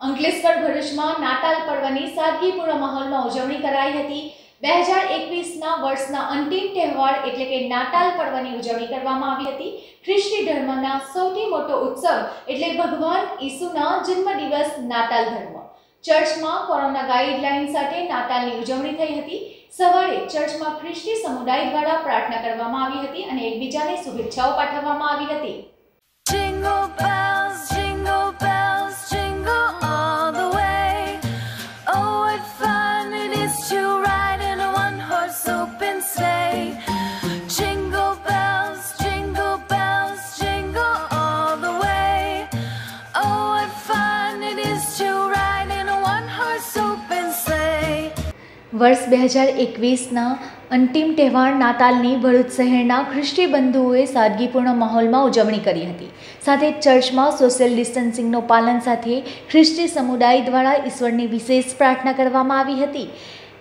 અંકલેશ્વર ભરૂચમાં નાતાલ પર્વની સાદગીપૂર્ણ માહોલમાં ઉજવણી કરાઈ હતી. બે હજાર એકવીસના વર્ષના અંતિમ તહેવાર એટલે કે નાતાલ પર્વની ઉજવણી કરવામાં આવી હતી. ખ્રિસ્તી ધર્મના સૌથી મોટો ઉત્સવ એટલે ભગવાન ઈસુના જન્મદિવસ નાતાલ ધર્મ. ચર્ચમાં કોરોના ગાઈડલાઈન સાથે નાતાલની ઉજવણી થઈ હતી. સવારે ચર્ચમાં ખ્રિસ્તી સમુદાય દ્વારા પ્રાર્થના કરવામાં આવી હતી અને એકબીજાને શુભેચ્છાઓ પાઠવવામાં આવી હતી. વર્ષ બે હજાર એકવીસના અંતિમ તહેવાર નાતાલની ભરૂચ શહેરના ખ્રિસ્તી બંધુઓએ સાદગીપૂર્ણ માહોલમાં ઉજવણી કરી હતી. સાથે ચર્ચમાં સોશિયલ ડિસ્ટન્સિંગનું પાલન સાથે ખ્રિસ્તી સમુદાય દ્વારા ઈશ્વરની વિશેષ પ્રાર્થના કરવામાં આવી હતી.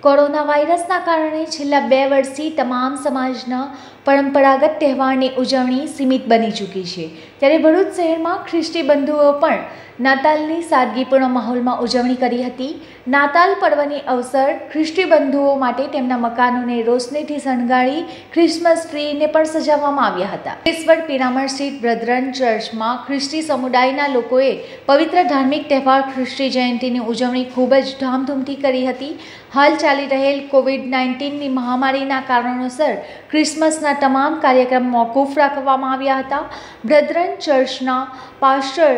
કોરોના વાયરસના કારણે છેલ્લા બે વર્ષથી તમામ સમાજના પરંપરાગત તહેવારની ઉજવણી સીમિત બની ચૂકી છે. ત્યારે ભરૂચ શહેરમાં ખ્રિસ્તી બંધુઓ પણ નાતાલની સાદગીપૂર્ણ માહોલમાં ઉજવણી કરી હતી. નાતાલ પર્વની અવસર ખ્રિસ્તી બંધુઓ માટે તેમના મકાનોને રોશનીથી શણગારી ક્રિસમસ ટ્રીને પણ સજાવવામાં આવ્યા હતા. ઈશ્વર પિરામણ સ્થિત બ્રધરન ચર્ચમાં ખ્રિસ્તી સમુદાયના લોકોએ પવિત્ર ધાર્મિક તહેવાર ખ્રિસ્તી જયંતીની ઉજવણી ખૂબ જ ધામધૂમથી કરી હતી. હાલ ચાલી રહેલ કોવિડ નાઇન્ટીનની મહામારીના કારણોસર ક્રિસમસના તમામ કાર્યક્રમ મોકૂફ રાખવામાં આવ્યા હતા. બ્રધરન ચર્ચના પાસ્ટર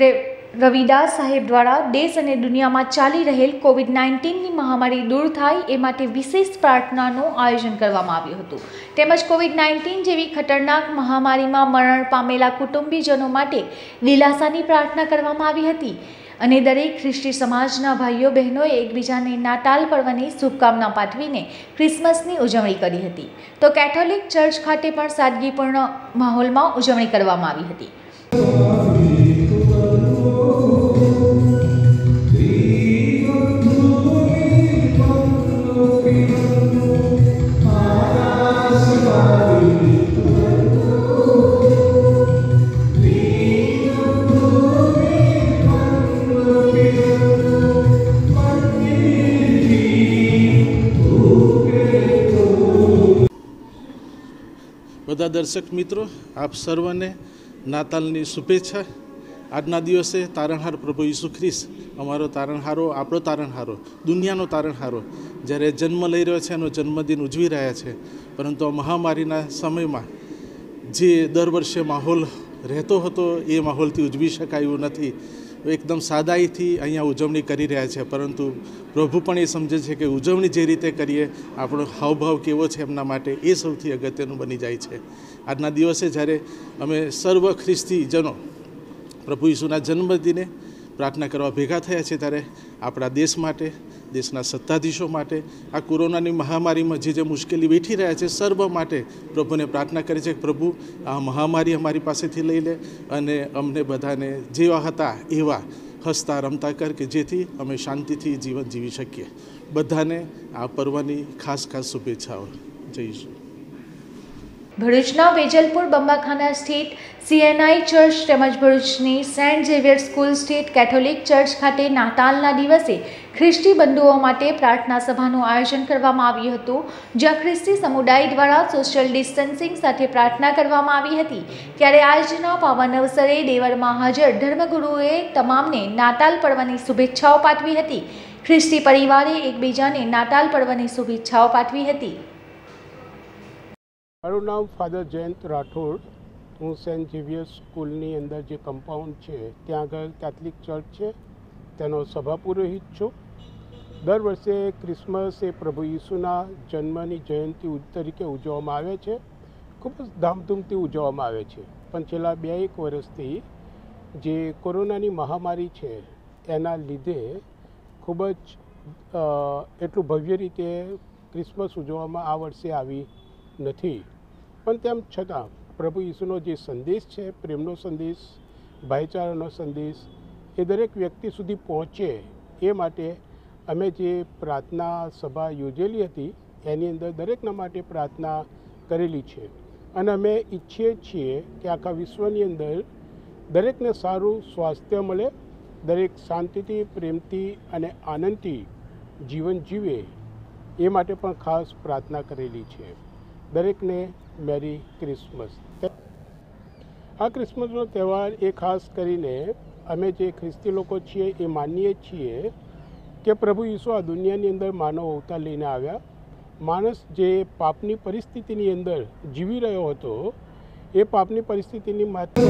રે રવિદાસ સાહેબ દ્વારા દેશ અને દુનિયામાં ચાલી રહેલ કોવિડ નાઇન્ટીનની મહામારી દૂર થાય એ માટે વિશેષ પ્રાર્થનાનું આયોજન કરવામાં આવ્યું હતું. તેમજ કોવિડ નાઇન્ટીન જેવી ખતરનાક મહામારીમાં મરણ પામેલા કુટુંબીજનો માટે દિલાસાની પ્રાર્થના કરવામાં આવી હતી અને દરેક ખ્રિસ્તી સમાજના ભાઈઓ બહેનોએ એકબીજાને નાતાલ પર્વની શુભકામના પાઠવીને ક્રિસમસની ઉજવણી કરી હતી. તો કેથોલિક ચર્ચ ખાતે પણ સાદગીપૂર્ણ માહોલમાં ઉજવણી કરવામાં આવી હતી. બધા દર્શક મિત્રો, આપ સર્વને નાતાલની શુભેચ્છા. આજના દિવસે તારણહાર પ્રભુ ઈસુ ખ્રિસ્ત, અમારો તારણહારો, આપણો તારણહારો, દુનિયાનો તારણહારો, જ્યારે જન્મ લઈ રહ્યો છે એનો જન્મદિન ઉજવી રહ્યા છે. પરંતુ આ મહામારીના સમયમાં જે દર વર્ષે માહોલ રહેતો હતો, એ માહોલથી ઉજવી શકાયું નથી. એકદમ સાદાઈથી અહીંયા ઉજવણી કરી રહ્યા છે. પરંતુ પ્રભુ પણ એ સમજે છે કે ઉજવણી જે રીતે કરીએ, આપણો હાવભાવ કેવો છે એમના માટે એ સૌથી અગત્યનું બની જાય છે. આજના દિવસે જ્યારે અમે સર્વ ખ્રિસ્તીજનો પ્રભુ ઈસુના જન્મદિને પ્રાર્થના કરવા ભેગા થયા છે ત્યારે આપણા દેશ માટે દેશના સત્તાધીશો માટે આ કોરોનાની મહામારીમાં જે જે મુશ્કેલી વેઠી રહ્યા છે સર્વ માટે પ્રભુને પ્રાર્થના કરે છે કે પ્રભુ, આ મહામારી અમારી પાસેથી લઈ લે અને અમને બધાને જેવા હતા એવા હસતા રમતા કર કે જેથી અમે શાંતિથી જીવન જીવી શકીએ. બધાને આ પર્વની ખાસ ખાસ શુભેચ્છાઓ. જઈશું ભરૂચના વેજલપુર બંબાખાના સ્થિત સીએનઆઈ ચર્ચ તેમજ ભરૂચની સેન્ટ ઝેવિયર સ્કૂલ સ્થિત કેથોલિક ચર્ચ ખાતે નાતાલના દિવસે ખ્રિસ્તી બંધુઓ માટે પ્રાર્થના સભાનું આયોજન કરવામાં આવ્યું હતું, જ્યાં ખ્રિસ્તી સમુદાય દ્વારા સોશિયલ ડિસ્ટન્સિંગ સાથે પ્રાર્થના કરવામાં આવી હતી. ત્યારે આજના પાવન અવસરે દેવરમાં હાજર ધર્મગુરુએ તમામને નાતાલ પર્વની શુભેચ્છાઓ પાઠવી હતી. ખ્રિસ્તી પરિવારે એકબીજાને નાતાલ પર્વની શુભેચ્છાઓ પાઠવી હતી. મારું નામ ફાધર જયંત રાઠોડ. હું સેન્ટ ઝેવિયર સ્કૂલની અંદર જે કમ્પાઉન્ડ છે, ત્યાં આગળ કેથલિક ચર્ચ છે, તેનો સભા પુરોહિત છું. દર વર્ષે ક્રિસમસ એ પ્રભુ ઈસુના જન્મની જયંતિ તરીકે ઉજવવામાં આવે છે. ખૂબ જ ધામધૂમથી ઉજવવામાં આવે છે. પણ છેલ્લા બે એક વર્ષથી જે કોરોનાની મહામારી છે, એના લીધે ખૂબ જ એટલું ભવ્ય રીતે ક્રિસમસ ઉજવવામાં આ વર્ષે આવી નથી. પણ તેમ છતાં પ્રભુ ઈસુનો જે સંદેશ છે, પ્રેમનો સંદેશ, ભાઈચારાનો સંદેશ, એ દરેક વ્યક્તિ સુધી પહોંચે એ માટે અમે જે પ્રાર્થના સભા યોજેલી હતી, એની અંદર દરેકના માટે પ્રાર્થના કરેલી છે. અને અમે ઈચ્છીએ છીએ કે આખા વિશ્વની અંદર દરેકને સારું સ્વાસ્થ્ય મળે, દરેક શાંતિથી, પ્રેમથી અને આનંદથી જીવન જીવે એ માટે પણ ખાસ પ્રાર્થના કરેલી છે. દરેકને મેરી ક્રિસમસ. આ ક્રિસમસનો તહેવાર એ ખાસ કરીને અમે જે ખ્રિસ્તી લોકો છીએ એ માનીએ છીએ કે પ્રભુ ઈસુ આ દુનિયાની અંદર માનવ અવતાર લઈને આવ્યા. માણસ જે પાપની પરિસ્થિતિની અંદર જીવી રહ્યો હતો, એ પાપની પરિસ્થિતિની માત્ર